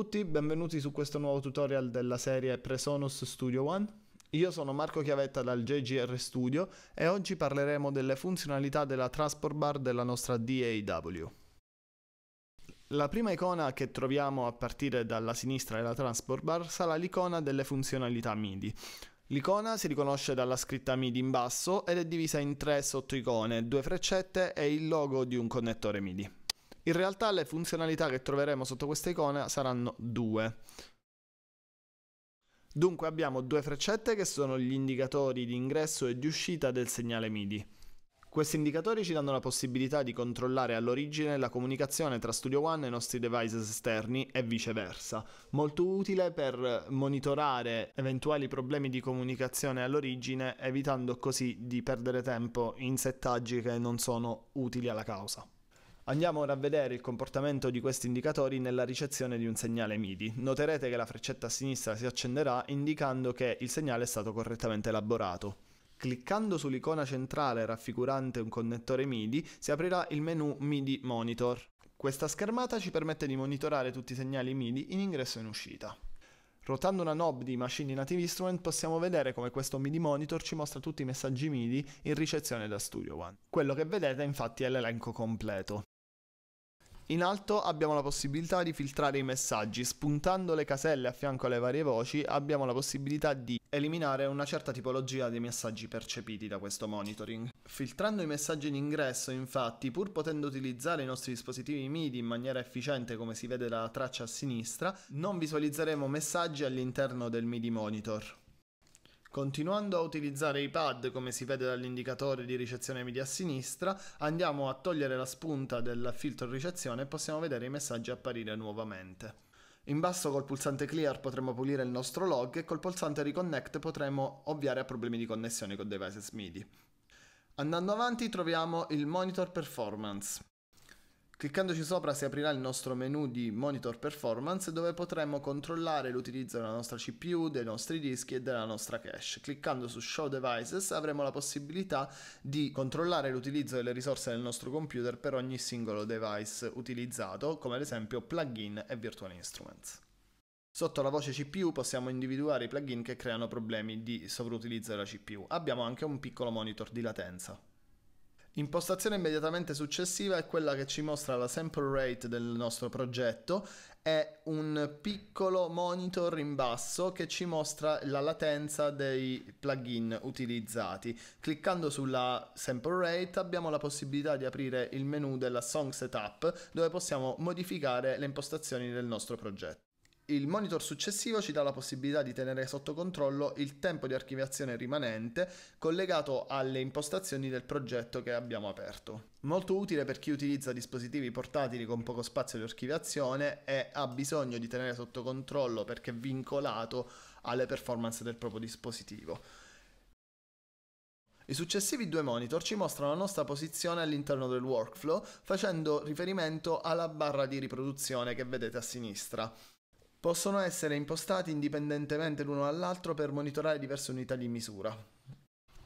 tutti, benvenuti su questo nuovo tutorial della serie Presonus Studio One. Io sono Marco Chiavetta dal JGR Studio e oggi parleremo delle funzionalità della transport bar della nostra DAW. La prima icona che troviamo a partire dalla sinistra della transport bar sarà l'icona delle funzionalità MIDI. L'icona si riconosce dalla scritta MIDI in basso ed è divisa in tre sottoicone, due freccette e il logo di un connettore MIDI. In realtà le funzionalità che troveremo sotto questa icona saranno due. Dunque abbiamo due freccette che sono gli indicatori di ingresso e di uscita del segnale MIDI. Questi indicatori ci danno la possibilità di controllare all'origine la comunicazione tra Studio One e i nostri devices esterni e viceversa, molto utile per monitorare eventuali problemi di comunicazione all'origine, evitando così di perdere tempo in settaggi che non sono utili alla causa. Andiamo ora a vedere il comportamento di questi indicatori nella ricezione di un segnale MIDI. Noterete che la freccetta a sinistra si accenderà indicando che il segnale è stato correttamente elaborato. Cliccando sull'icona centrale raffigurante un connettore MIDI si aprirà il menu MIDI Monitor. Questa schermata ci permette di monitorare tutti i segnali MIDI in ingresso e in uscita. Ruotando una knob di Machine Native Instrument possiamo vedere come questo MIDI monitor ci mostra tutti i messaggi MIDI in ricezione da Studio One. Quello che vedete infatti è l'elenco completo. In alto abbiamo la possibilità di filtrare i messaggi, spuntando le caselle a fianco alle varie voci abbiamo la possibilità di eliminare una certa tipologia di messaggi percepiti da questo monitoring. Filtrando i messaggi in ingresso, infatti, pur potendo utilizzare i nostri dispositivi MIDI in maniera efficiente come si vede dalla traccia a sinistra, non visualizzeremo messaggi all'interno del MIDI monitor. Continuando a utilizzare i pad come si vede dall'indicatore di ricezione media a sinistra, andiamo a togliere la spunta del filtro ricezione e possiamo vedere i messaggi apparire nuovamente. In basso col pulsante clear potremo pulire il nostro log e col pulsante reconnect potremo ovviare a problemi di connessione con devices MIDI. Andando avanti troviamo il monitor performance. Cliccandoci sopra si aprirà il nostro menu di Monitor Performance dove potremo controllare l'utilizzo della nostra CPU, dei nostri dischi e della nostra cache. Cliccando su Show Devices avremo la possibilità di controllare l'utilizzo delle risorse del nostro computer per ogni singolo device utilizzato, come ad esempio plugin e virtual instruments. Sotto la voce CPU possiamo individuare i plugin che creano problemi di sovruutilizzo della CPU. Abbiamo anche un piccolo monitor di latenza. Impostazione immediatamente successiva è quella che ci mostra la sample rate del nostro progetto, è un piccolo monitor in basso che ci mostra la latenza dei plugin utilizzati. Cliccando sulla sample rate abbiamo la possibilità di aprire il menu della Song Setup dove possiamo modificare le impostazioni del nostro progetto. Il monitor successivo ci dà la possibilità di tenere sotto controllo il tempo di archiviazione rimanente collegato alle impostazioni del progetto che abbiamo aperto. Molto utile per chi utilizza dispositivi portatili con poco spazio di archiviazione e ha bisogno di tenere sotto controllo perché è vincolato alle performance del proprio dispositivo. I successivi due monitor ci mostrano la nostra posizione all'interno del workflow facendo riferimento alla barra di riproduzione che vedete a sinistra possono essere impostati indipendentemente l'uno dall'altro per monitorare diverse unità di misura.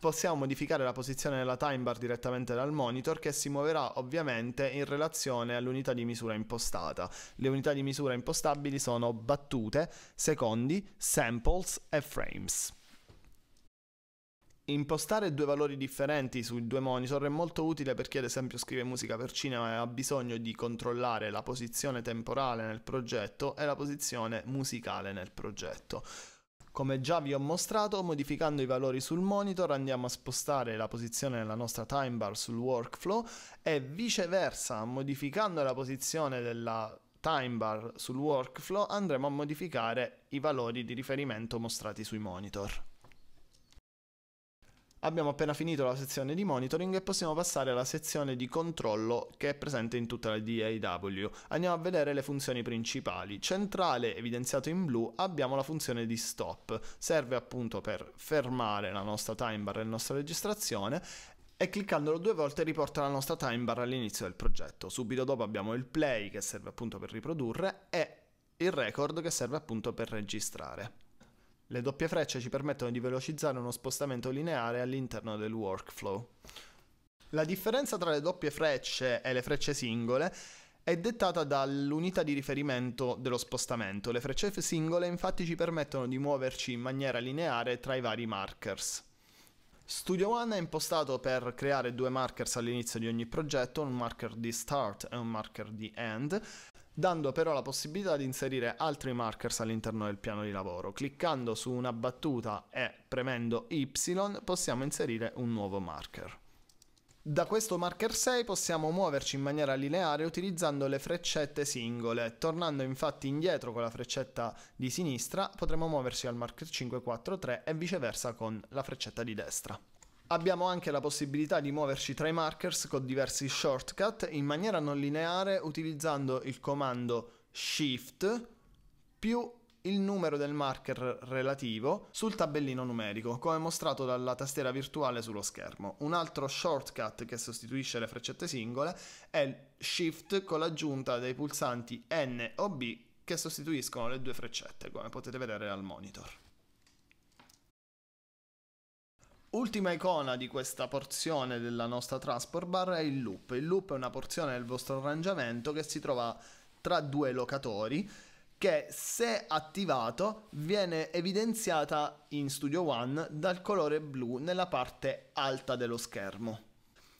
Possiamo modificare la posizione della time bar direttamente dal monitor che si muoverà ovviamente in relazione all'unità di misura impostata. Le unità di misura impostabili sono battute, secondi, samples e frames. Impostare due valori differenti sui due monitor è molto utile per chi ad esempio scrive musica per cinema e ha bisogno di controllare la posizione temporale nel progetto e la posizione musicale nel progetto. Come già vi ho mostrato, modificando i valori sul monitor andiamo a spostare la posizione della nostra time bar sul workflow e viceversa, modificando la posizione della time bar sul workflow andremo a modificare i valori di riferimento mostrati sui monitor. Abbiamo appena finito la sezione di monitoring e possiamo passare alla sezione di controllo che è presente in tutta la DAW. Andiamo a vedere le funzioni principali. Centrale, evidenziato in blu, abbiamo la funzione di stop. Serve appunto per fermare la nostra time bar e la nostra registrazione e cliccandolo due volte riporta la nostra time bar all'inizio del progetto. Subito dopo abbiamo il play che serve appunto per riprodurre e il record che serve appunto per registrare. Le doppie frecce ci permettono di velocizzare uno spostamento lineare all'interno del workflow. La differenza tra le doppie frecce e le frecce singole è dettata dall'unità di riferimento dello spostamento. Le frecce singole infatti ci permettono di muoverci in maniera lineare tra i vari markers. Studio One è impostato per creare due markers all'inizio di ogni progetto, un marker di start e un marker di end, dando però la possibilità di inserire altri markers all'interno del piano di lavoro. Cliccando su una battuta e premendo Y possiamo inserire un nuovo marker. Da questo marker 6 possiamo muoverci in maniera lineare utilizzando le freccette singole. Tornando infatti indietro con la freccetta di sinistra potremo muoverci al marker 5, 4, 3 e viceversa con la freccetta di destra. Abbiamo anche la possibilità di muoverci tra i markers con diversi shortcut in maniera non lineare utilizzando il comando Shift più il numero del marker relativo sul tabellino numerico, come mostrato dalla tastiera virtuale sullo schermo. Un altro shortcut che sostituisce le freccette singole è il Shift con l'aggiunta dei pulsanti N o B che sostituiscono le due freccette, come potete vedere al monitor. Ultima icona di questa porzione della nostra transport bar è il loop. Il loop è una porzione del vostro arrangiamento che si trova tra due locatori che se attivato viene evidenziata in Studio One dal colore blu nella parte alta dello schermo.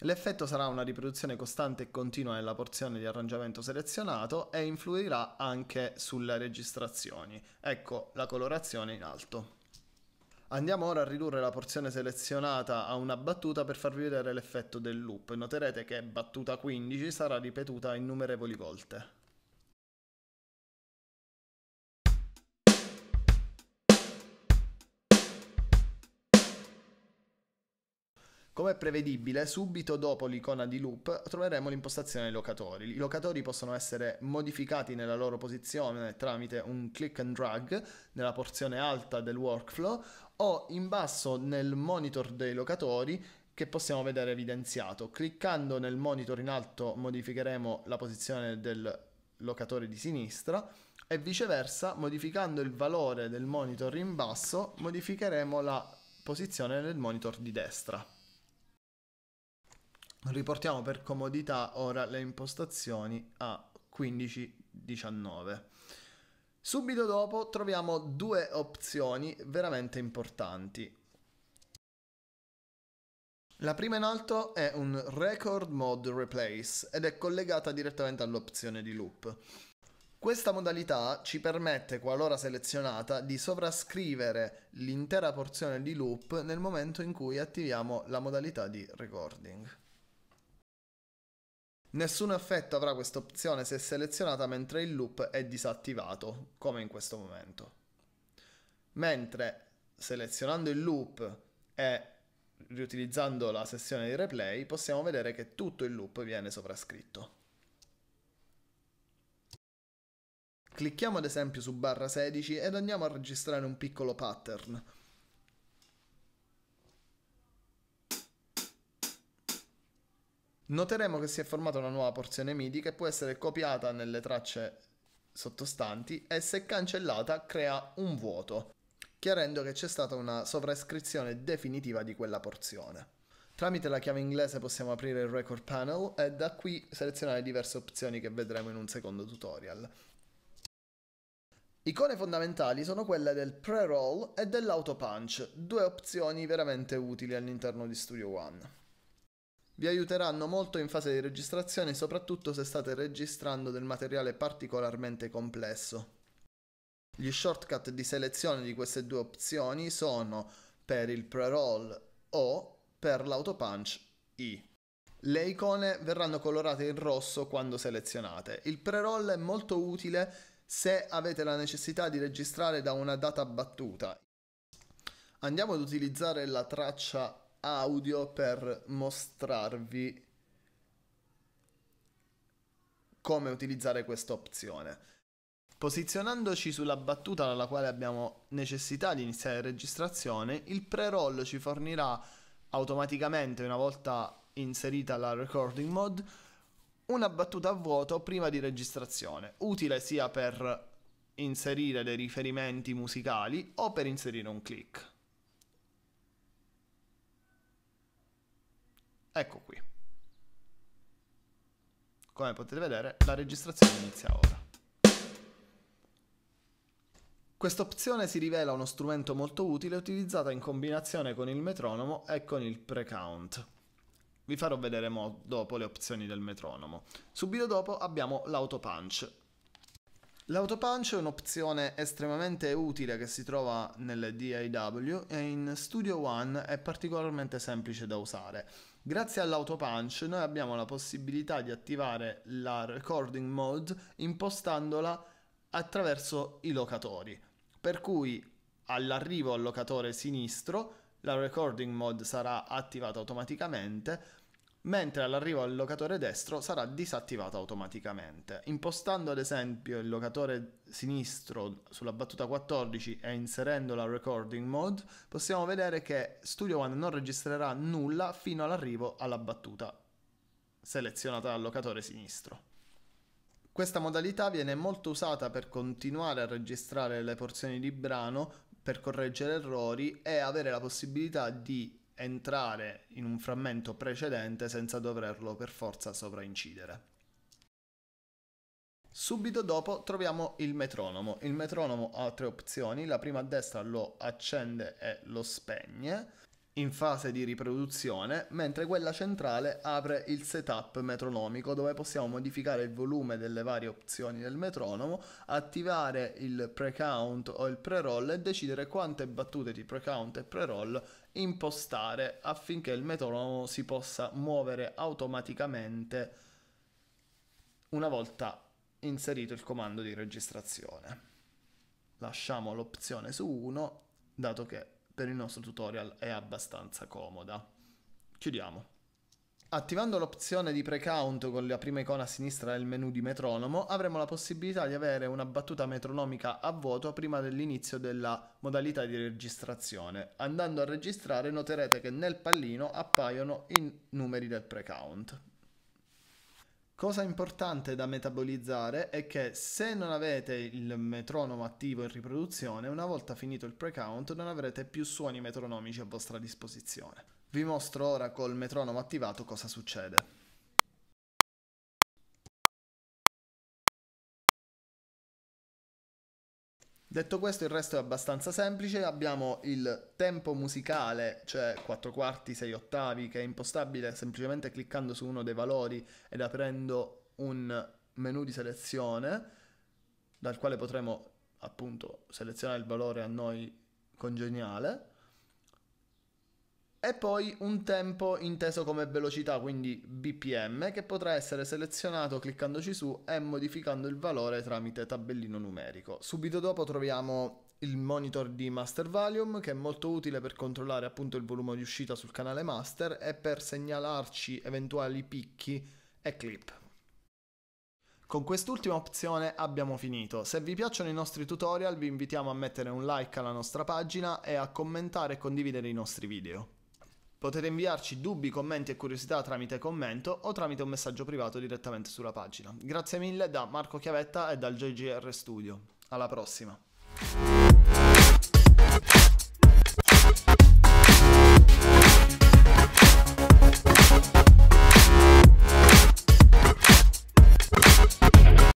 L'effetto sarà una riproduzione costante e continua nella porzione di arrangiamento selezionato e influirà anche sulle registrazioni. Ecco la colorazione in alto. Andiamo ora a ridurre la porzione selezionata a una battuta per farvi vedere l'effetto del loop. Noterete che battuta 15 sarà ripetuta innumerevoli volte. Come prevedibile, subito dopo l'icona di loop troveremo l'impostazione dei locatori. I locatori possono essere modificati nella loro posizione tramite un click and drag nella porzione alta del workflow o in basso nel monitor dei locatori che possiamo vedere evidenziato. Cliccando nel monitor in alto modificheremo la posizione del locatore di sinistra e viceversa modificando il valore del monitor in basso modificheremo la posizione del monitor di destra. Riportiamo per comodità ora le impostazioni a 15-19. Subito dopo troviamo due opzioni veramente importanti. La prima in alto è un Record Mode Replace ed è collegata direttamente all'opzione di loop. Questa modalità ci permette, qualora selezionata, di sovrascrivere l'intera porzione di loop nel momento in cui attiviamo la modalità di recording. Nessun effetto avrà questa opzione se selezionata mentre il loop è disattivato, come in questo momento. Mentre selezionando il loop e riutilizzando la sessione di replay possiamo vedere che tutto il loop viene sovrascritto. Clicchiamo ad esempio su barra 16 ed andiamo a registrare un piccolo pattern. Noteremo che si è formata una nuova porzione MIDI che può essere copiata nelle tracce sottostanti e se cancellata crea un vuoto, chiarendo che c'è stata una sovraiscrizione definitiva di quella porzione. Tramite la chiave inglese possiamo aprire il record panel e da qui selezionare diverse opzioni che vedremo in un secondo tutorial. Icone fondamentali sono quelle del pre-roll e dell'auto punch, due opzioni veramente utili all'interno di Studio One vi aiuteranno molto in fase di registrazione, soprattutto se state registrando del materiale particolarmente complesso. Gli shortcut di selezione di queste due opzioni sono per il pre-roll o per l'autopunch I. Le icone verranno colorate in rosso quando selezionate. Il pre-roll è molto utile se avete la necessità di registrare da una data battuta. Andiamo ad utilizzare la traccia audio per mostrarvi come utilizzare questa opzione. Posizionandoci sulla battuta dalla quale abbiamo necessità di iniziare registrazione, il pre-roll ci fornirà automaticamente, una volta inserita la recording mode, una battuta a vuoto prima di registrazione, utile sia per inserire dei riferimenti musicali o per inserire un click. Ecco qui. come potete vedere la registrazione inizia ora. Questa opzione si rivela uno strumento molto utile utilizzata in combinazione con il metronomo e con il pre-count. Vi farò vedere dopo le opzioni del metronomo. Subito dopo abbiamo l'autopunch. L'autopunch è un'opzione estremamente utile che si trova nelle DAW e in Studio One è particolarmente semplice da usare. Grazie all'autopunch noi abbiamo la possibilità di attivare la recording mode impostandola attraverso i locatori. Per cui all'arrivo al locatore sinistro la recording mode sarà attivata automaticamente, mentre all'arrivo al locatore destro sarà disattivata automaticamente. Impostando ad esempio il locatore sinistro sulla battuta 14 e inserendo la recording mode, possiamo vedere che Studio One non registrerà nulla fino all'arrivo alla battuta selezionata dal locatore sinistro. Questa modalità viene molto usata per continuare a registrare le porzioni di brano, per correggere errori e avere la possibilità di entrare in un frammento precedente senza doverlo per forza sovraincidere. Subito dopo troviamo il metronomo. Il metronomo ha tre opzioni, la prima a destra lo accende e lo spegne in fase di riproduzione, mentre quella centrale apre il setup metronomico dove possiamo modificare il volume delle varie opzioni del metronomo, attivare il pre-count o il pre-roll e decidere quante battute di pre-count e pre-roll impostare affinché il metronomo si possa muovere automaticamente una volta inserito il comando di registrazione. Lasciamo l'opzione su 1 dato che per il nostro tutorial è abbastanza comoda. Chiudiamo. Attivando l'opzione di pre-count con la prima icona a sinistra del menu di metronomo avremo la possibilità di avere una battuta metronomica a vuoto prima dell'inizio della modalità di registrazione. Andando a registrare noterete che nel pallino appaiono i numeri del pre-count. Cosa importante da metabolizzare è che se non avete il metronomo attivo in riproduzione, una volta finito il pre-count non avrete più suoni metronomici a vostra disposizione. Vi mostro ora col metronomo attivato cosa succede. Detto questo il resto è abbastanza semplice, abbiamo il tempo musicale, cioè 4 quarti, 6 ottavi, che è impostabile semplicemente cliccando su uno dei valori ed aprendo un menu di selezione dal quale potremo appunto selezionare il valore a noi congeniale e poi un tempo inteso come velocità, quindi BPM, che potrà essere selezionato cliccandoci su e modificando il valore tramite tabellino numerico. Subito dopo troviamo il monitor di master volume che è molto utile per controllare appunto il volume di uscita sul canale master e per segnalarci eventuali picchi e clip. Con quest'ultima opzione abbiamo finito. Se vi piacciono i nostri tutorial vi invitiamo a mettere un like alla nostra pagina e a commentare e condividere i nostri video. Potete inviarci dubbi, commenti e curiosità tramite commento o tramite un messaggio privato direttamente sulla pagina. Grazie mille da Marco Chiavetta e dal JGR Studio. Alla prossima!